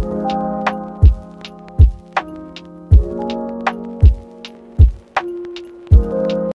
you